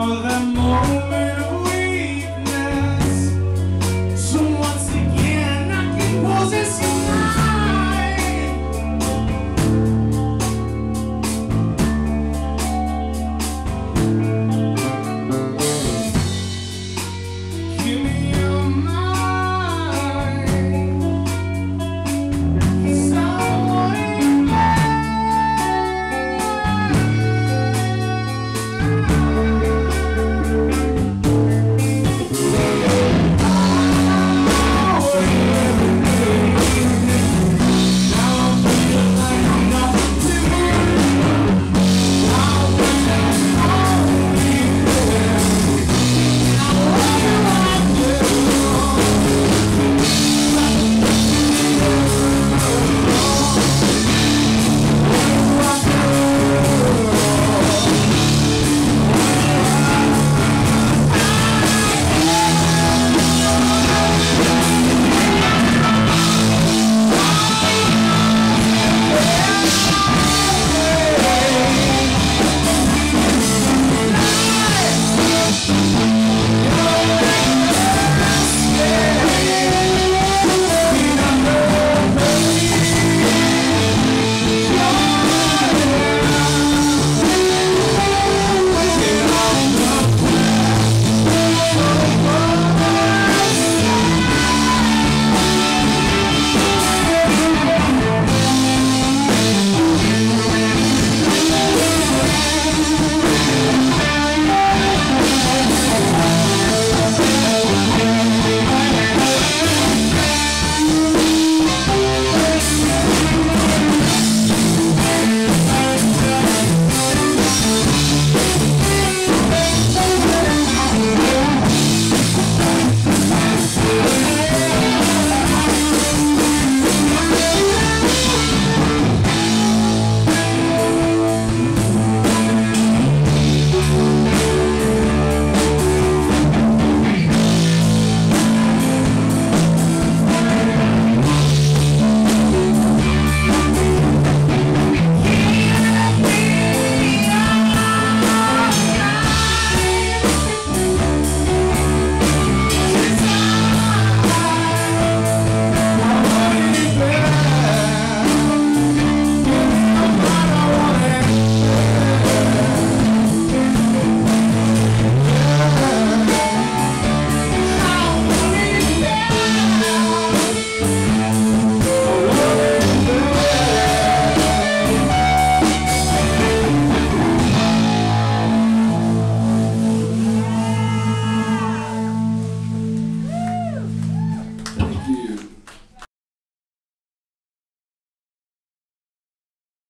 for the moment